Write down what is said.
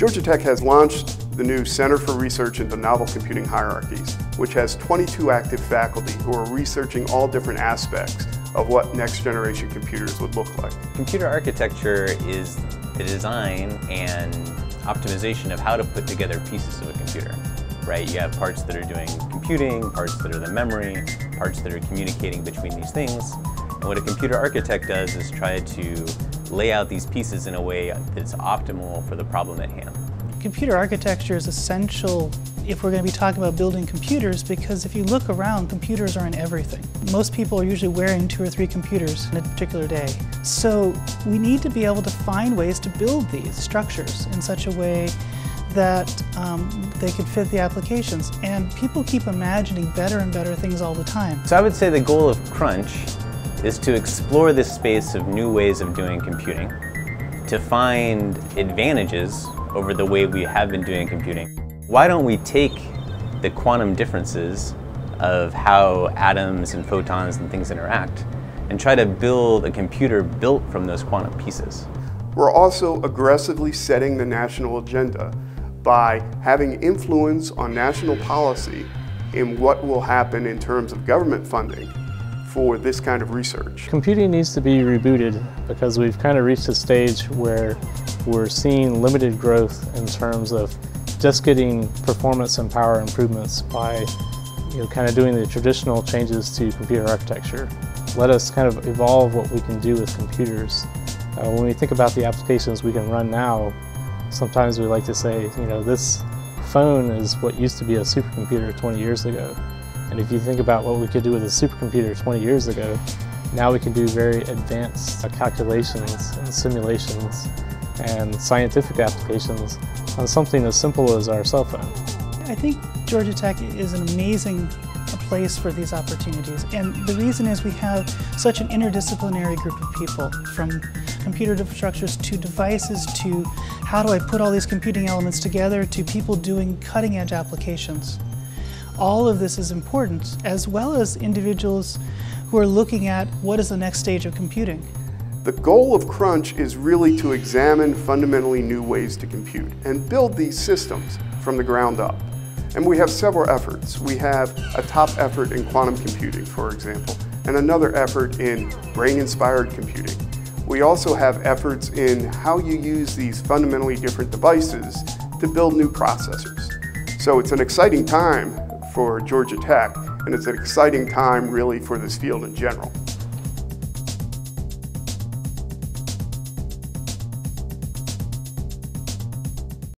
Georgia Tech has launched the new Center for Research into Novel Computing Hierarchies, which has 22 active faculty who are researching all different aspects of what next generation computers would look like. Computer architecture is the design and optimization of how to put together pieces of a computer, right? You have parts that are doing computing, parts that are the memory, parts that are communicating between these things. And what a computer architect does is try to lay out these pieces in a way that's optimal for the problem at hand. Computer architecture is essential if we're going to be talking about building computers because if you look around, computers are in everything. Most people are usually wearing two or three computers in a particular day. So we need to be able to find ways to build these structures in such a way that um, they could fit the applications. And people keep imagining better and better things all the time. So I would say the goal of CRNCH is to explore this space of new ways of doing computing, to find advantages over the way we have been doing computing. Why don't we take the quantum differences of how atoms and photons and things interact and try to build a computer built from those quantum pieces. We're also aggressively setting the national agenda by having influence on national policy in what will happen in terms of government funding for this kind of research. Computing needs to be rebooted because we've kind of reached a stage where we're seeing limited growth in terms of just getting performance and power improvements by you know, kind of doing the traditional changes to computer architecture. Let us kind of evolve what we can do with computers. Uh, when we think about the applications we can run now, sometimes we like to say, you know, this phone is what used to be a supercomputer 20 years ago. And if you think about what we could do with a supercomputer 20 years ago, now we can do very advanced calculations and simulations and scientific applications on something as simple as our cell phone. I think Georgia Tech is an amazing place for these opportunities. And the reason is we have such an interdisciplinary group of people from computer structures to devices to how do I put all these computing elements together to people doing cutting edge applications. All of this is important, as well as individuals who are looking at what is the next stage of computing. The goal of CRNCH is really to examine fundamentally new ways to compute and build these systems from the ground up. And we have several efforts. We have a top effort in quantum computing, for example, and another effort in brain-inspired computing. We also have efforts in how you use these fundamentally different devices to build new processors. So it's an exciting time for Georgia Tech, and it's an exciting time really for this field in general.